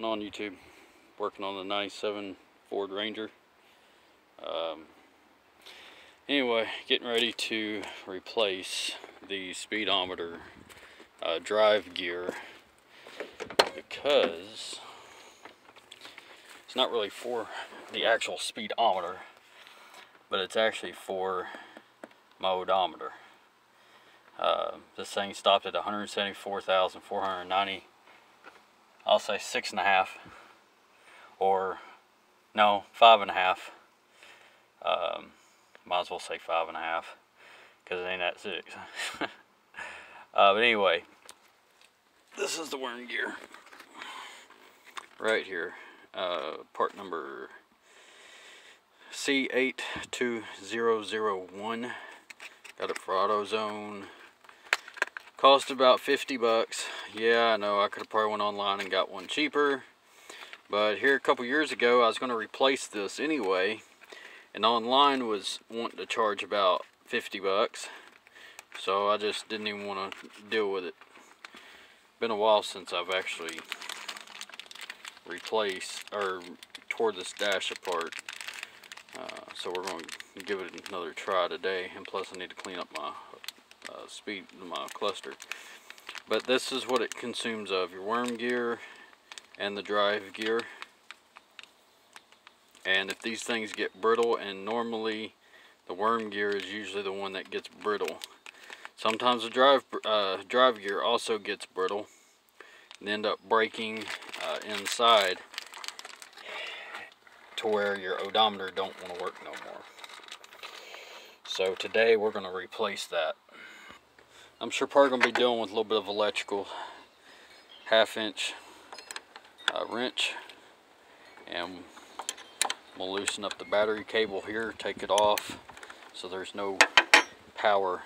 going on YouTube? Working on the 97 Ford Ranger. Um, anyway, getting ready to replace the speedometer uh, drive gear because it's not really for the actual speedometer, but it's actually for my odometer. Uh, this thing stopped at 174,490 I'll say six and a half or no five and a half. Um, might as well say five and a half because it ain't at six. Uh, but anyway this is the worm gear. Right here uh, part number C82001 got it for AutoZone Cost about 50 bucks. Yeah, I know I could have probably went online and got one cheaper. But here a couple years ago, I was going to replace this anyway. And online was wanting to charge about 50 bucks. So I just didn't even want to deal with it. Been a while since I've actually replaced or tore this dash apart. Uh, so we're going to give it another try today. And plus I need to clean up my uh, speed my cluster. But this is what it consumes of your worm gear and the drive gear. And if these things get brittle, and normally the worm gear is usually the one that gets brittle. Sometimes the drive uh, drive gear also gets brittle and end up breaking uh, inside to where your odometer don't want to work no more. So today we're going to replace that. I'm sure probably going to be dealing with a little bit of electrical half inch uh, wrench and we'll loosen up the battery cable here take it off so there's no power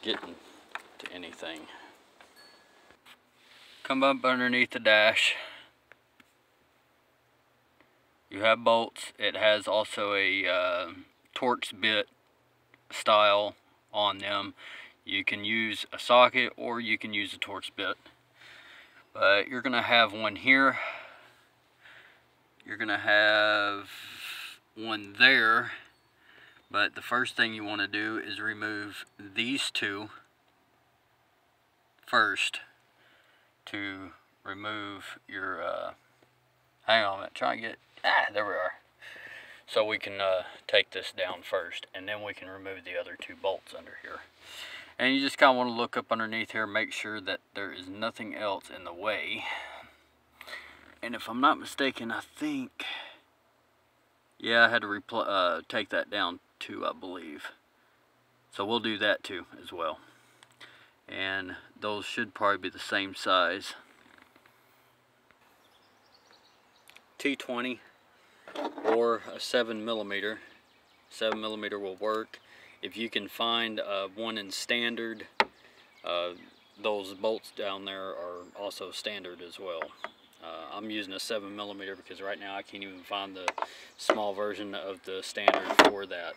getting to anything. Come up underneath the dash. You have bolts. It has also a uh, Torx bit style on them you can use a socket or you can use a Torx bit. But you're going to have one here. You're going to have one there. But the first thing you want to do is remove these two first to remove your, uh, hang on a minute, try and get, ah, there we are. So we can uh, take this down first and then we can remove the other two bolts under here. And you just kind of want to look up underneath here make sure that there is nothing else in the way. And if I'm not mistaken, I think, yeah, I had to uh, take that down too, I believe. So we'll do that too as well. And those should probably be the same size. T20 or a 7 millimeter. 7 millimeter will work. If you can find uh, one in standard, uh, those bolts down there are also standard as well. Uh, I'm using a 7 millimeter because right now I can't even find the small version of the standard for that.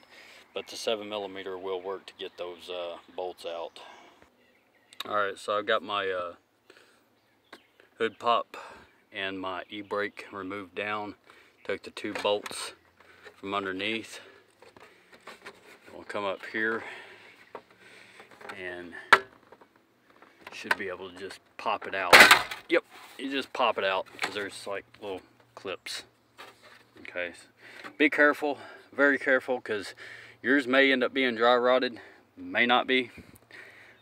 But the 7 millimeter will work to get those uh, bolts out. Alright, so I've got my uh, hood pop and my e-brake removed down. Took the two bolts from underneath we'll come up here and should be able to just pop it out. Yep, you just pop it out because there's like little clips. Okay, be careful, very careful because yours may end up being dry rotted, may not be.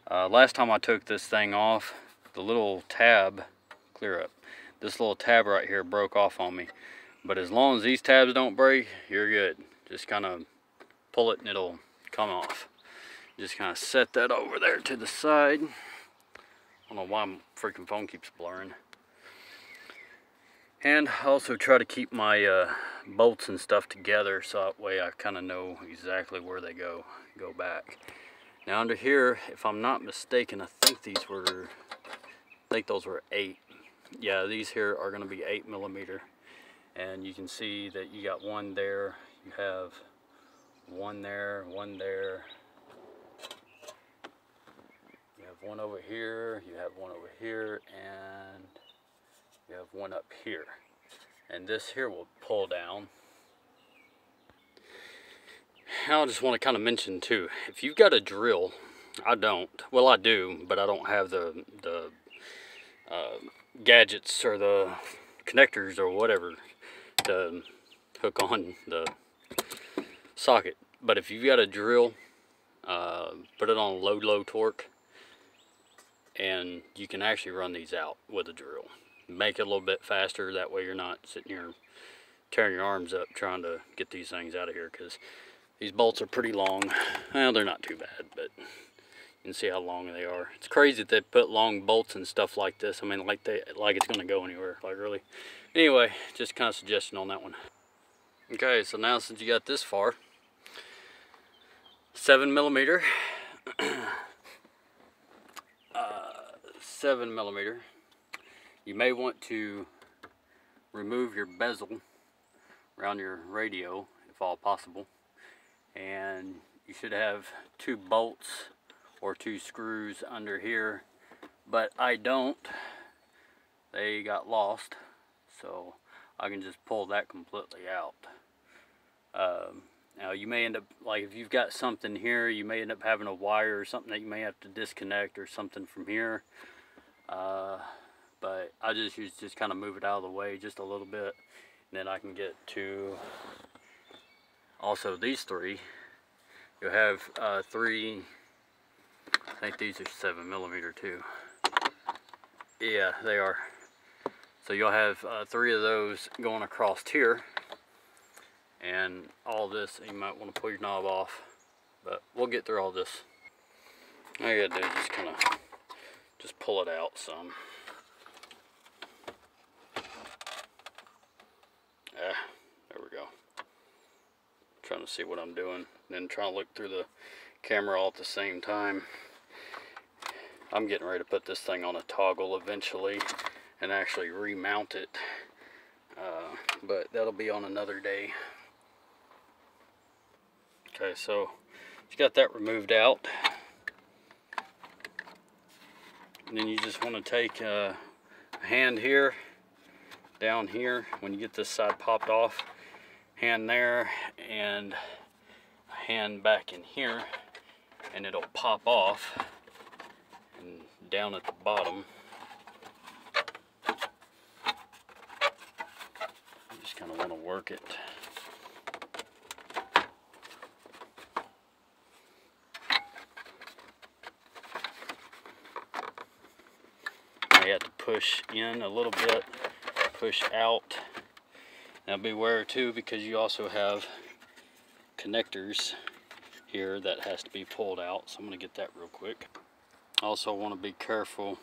Uh, last time I took this thing off, the little tab, clear up, this little tab right here broke off on me. But as long as these tabs don't break, you're good. Just kind of pull it and it'll come off. Just kind of set that over there to the side. I don't know why my freaking phone keeps blurring. And also try to keep my uh, bolts and stuff together so that way I kind of know exactly where they go, go back. Now under here, if I'm not mistaken, I think these were, I think those were eight. Yeah, these here are going to be eight millimeter. And you can see that you got one there. You have one there, one there. You have one over here, you have one over here, and you have one up here. And this here will pull down. I just want to kind of mention too if you've got a drill I don't. Well I do but I don't have the the uh, gadgets or the connectors or whatever to hook on the socket but if you've got a drill uh, put it on low low torque and you can actually run these out with a drill. Make it a little bit faster that way you're not sitting here tearing your arms up trying to get these things out of here because these bolts are pretty long. Well they're not too bad but you can see how long they are. It's crazy that they put long bolts and stuff like this. I mean like they like it's gonna go anywhere like really. Anyway just kind of suggestion on that one. Okay so now since you got this far seven millimeter seven millimeter. You may want to remove your bezel around your radio if all possible. And you should have two bolts or two screws under here, but I don't. They got lost, so I can just pull that completely out. Um, now you may end up, like if you've got something here, you may end up having a wire or something that you may have to disconnect or something from here. Uh, but I just use just kind of move it out of the way just a little bit. And then I can get to also these three. You'll have uh, three, I think these are seven millimeter too. Yeah, they are. So you'll have uh, three of those going across here. And all this, you might want to pull your knob off. But we'll get through all this. All you gotta do is just kind of just pull it out some. Ah, there we go. Trying to see what I'm doing. Then trying to look through the camera all at the same time. I'm getting ready to put this thing on a toggle eventually and actually remount it. Uh, but that'll be on another day. Okay, so just got that removed out. And then you just want to take uh, a hand here, down here, when you get this side popped off, hand there, and a hand back in here, and it'll pop off, and down at the bottom. You just kind of want to work it. you have to push in a little bit, push out. Now beware too because you also have connectors here that has to be pulled out. So I'm going to get that real quick. Also want to be careful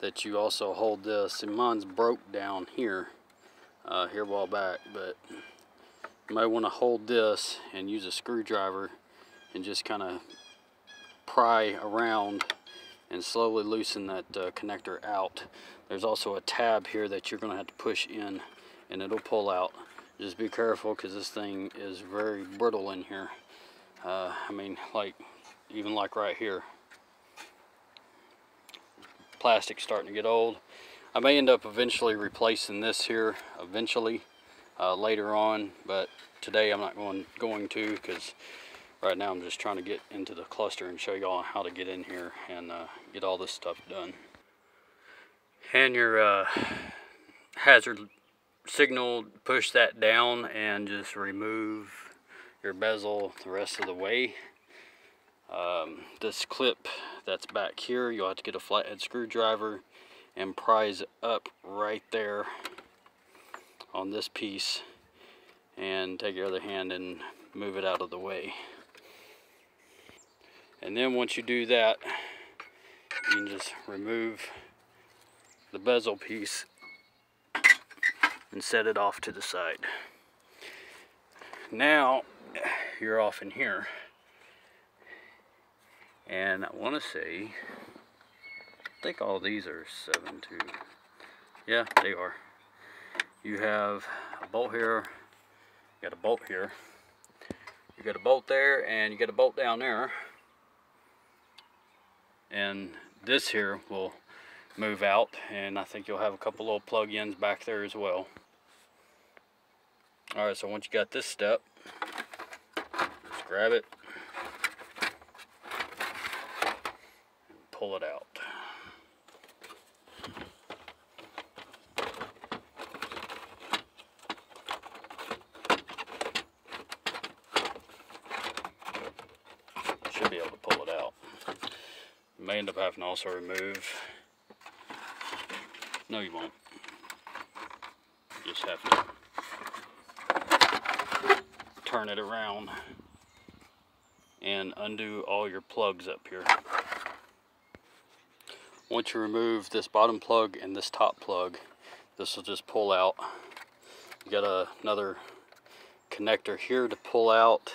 that you also hold this. And mine's broke down here, uh, here a while back, but you might want to hold this and use a screwdriver and just kind of pry around and slowly loosen that uh, connector out. There's also a tab here that you're going to have to push in and it'll pull out. Just be careful because this thing is very brittle in here. Uh, I mean, like, even like right here. Plastic's starting to get old. I may end up eventually replacing this here, eventually, uh, later on, but today I'm not going, going to because right now I'm just trying to get into the cluster and show y'all how to get in here and uh, get all this stuff done. And your uh, hazard signal, push that down and just remove your bezel the rest of the way. Um, this clip that's back here, you'll have to get a flathead screwdriver and prise up right there on this piece and take your other hand and move it out of the way. And then once you do that, you can just remove the bezel piece and set it off to the side. Now you're off in here. And I want to say, I think all these are 7 2. Yeah, they are. You have a bolt here, you got a bolt here, you got a bolt there, and you got a bolt down there and this here will move out and I think you'll have a couple little plug-ins back there as well. Alright, so once you got this step, just grab it, pull it out. Should be able to pull it out. End up having to also remove. No, you won't. You just have to turn it around and undo all your plugs up here. Once you remove this bottom plug and this top plug, this will just pull out. You got a, another connector here to pull out,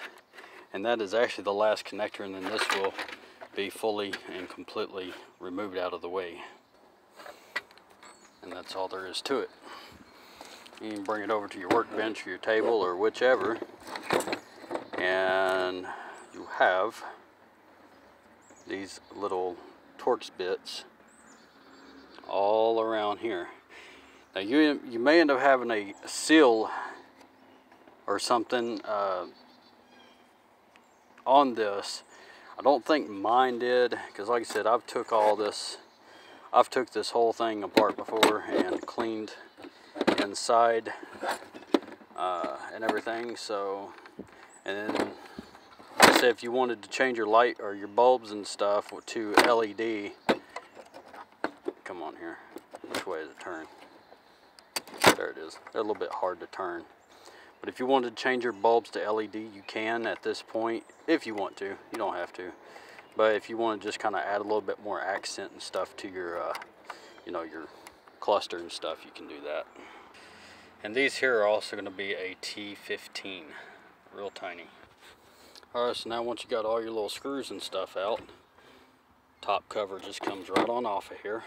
and that is actually the last connector, and then this will be fully and completely removed out of the way. And that's all there is to it. You can bring it over to your workbench or your table or whichever, and you have these little Torx bits all around here. Now you you may end up having a seal or something uh, on this. I don't think mine did because like I said I've took all this I've took this whole thing apart before and cleaned inside uh, and everything so and then like I said if you wanted to change your light or your bulbs and stuff to LED come on here. Which way is it turn? There it is. They're a little bit hard to turn. But if you wanted to change your bulbs to LED, you can at this point, if you want to. You don't have to. But if you want to just kind of add a little bit more accent and stuff to your, uh, you know, your cluster and stuff, you can do that. And these here are also going to be a T15, real tiny. Alright, so now once you got all your little screws and stuff out, top cover just comes right on off of here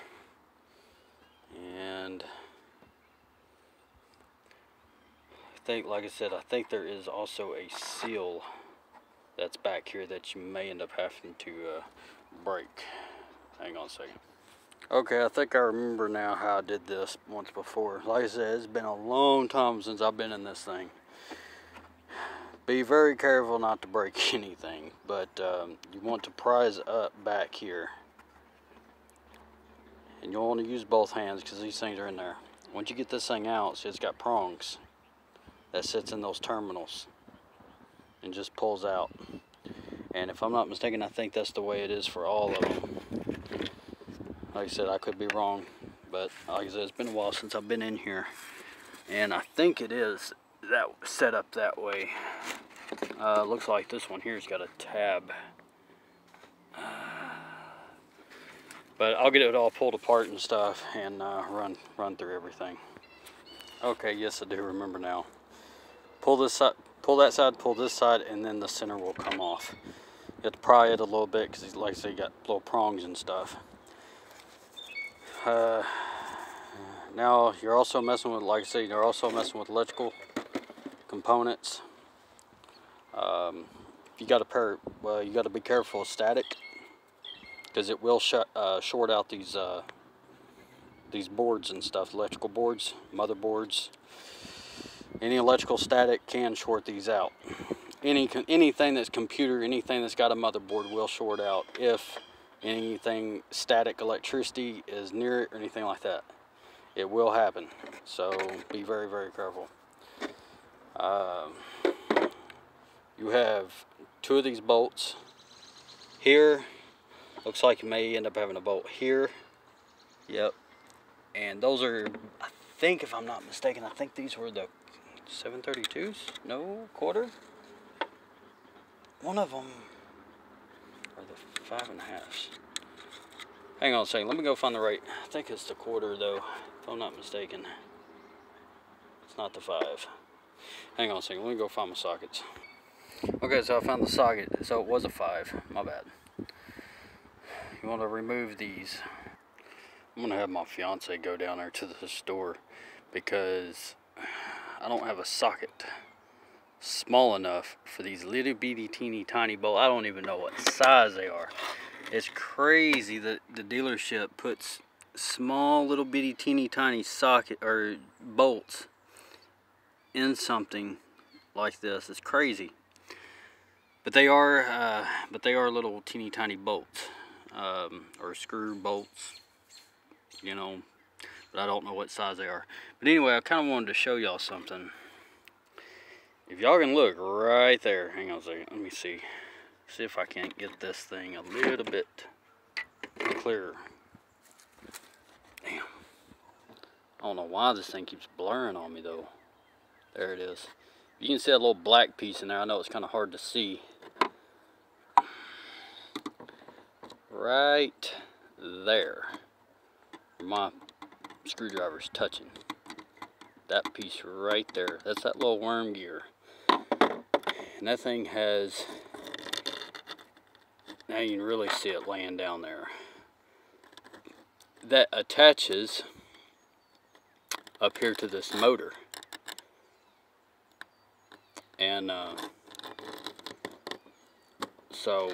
and I think like I said I think there is also a seal that's back here that you may end up having to uh, break. Hang on a second. Okay I think I remember now how I did this once before. Like I said it's been a long time since I've been in this thing. Be very careful not to break anything but um, you want to prise up back here. And you'll want to use both hands because these things are in there. Once you get this thing out, see it's got prongs that sits in those terminals and just pulls out. And if I'm not mistaken, I think that's the way it is for all of them. Like I said, I could be wrong, but like I said, it's been a while since I've been in here. And I think it is that set up that way. Uh, looks like this one here's got a tab. But I'll get it all pulled apart and stuff and uh, run run through everything. Okay, yes I do remember now. Pull this side, pull that side, pull this side, and then the center will come off. You have to pry it a little bit because, like I say, you got little prongs and stuff. Uh, now you're also messing with, like I say, you're also messing with electrical components. Um, you got to pair, well, you got to be careful of static because it will uh, short out these uh, these boards and stuff, electrical boards, motherboards. Any electrical static can short these out. Any anything that's computer, anything that's got a motherboard will short out if anything static electricity is near it or anything like that. It will happen. So be very, very careful. Um, you have two of these bolts here Looks like you may end up having a bolt here. Yep. And those are, I think if I'm not mistaken, I think these were the 732s? No, quarter? One of them are the five and a halves. Hang on a second, let me go find the right. I think it's the quarter though, if I'm not mistaken. It's not the five. Hang on a second, let me go find my sockets. Okay, so I found the socket, so it was a five, my bad you want to remove these I'm gonna have my fiance go down there to the store because I don't have a socket small enough for these little bitty teeny tiny bolts I don't even know what size they are it's crazy that the dealership puts small little bitty teeny tiny socket or bolts in something like this. It's crazy. But they are, uh, but they are little teeny tiny bolts, um, or screw bolts, you know, but I don't know what size they are. But anyway, I kind of wanted to show y'all something. If y'all can look right there, hang on a second, let me see. See if I can't get this thing a little bit clearer. Damn. I don't know why this thing keeps blurring on me though. There it is. You can see that little black piece in there. I know it's kind of hard to see. Right there. My screwdriver's touching. That piece right there. That's that little worm gear. And that thing has, now you can really see it laying down there. That attaches up here to this motor. And uh, so,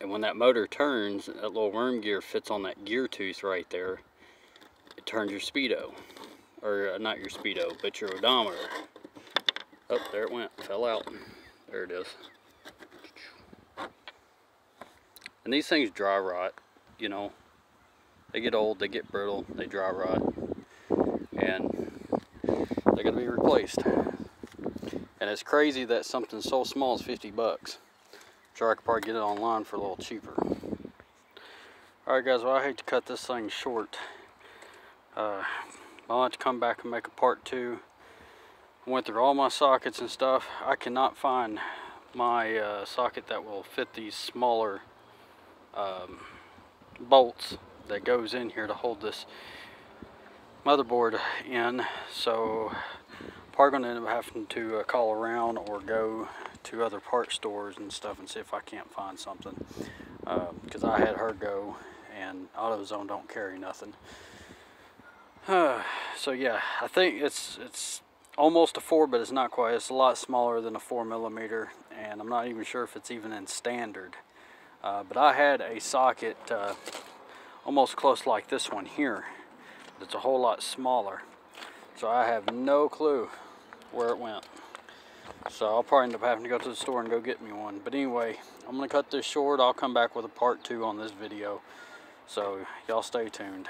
and when that motor turns, that little worm gear fits on that gear tooth right there. Turns your speedo. Or uh, not your speedo, but your odometer. Oh, there it went. Fell out. There it is. And these things dry rot, you know. They get old, they get brittle, they dry rot. And they're going to be replaced. And it's crazy that something so small is 50 bucks. Sure, I could probably get it online for a little cheaper. Alright guys, well I hate to cut this thing short. Uh, I'll have to come back and make a part two. I went through all my sockets and stuff. I cannot find my uh, socket that will fit these smaller um, bolts that goes in here to hold this motherboard in. So probably going to end up having to uh, call around or go to other part stores and stuff and see if I can't find something. Because uh, I had her go and AutoZone don't carry nothing. So yeah, I think it's it's almost a 4, but it's not quite. It's a lot smaller than a 4 millimeter, and I'm not even sure if it's even in standard. Uh, but I had a socket uh, almost close like this one here. It's a whole lot smaller. So I have no clue where it went. So I'll probably end up having to go to the store and go get me one. But anyway, I'm going to cut this short. I'll come back with a part two on this video. So y'all stay tuned.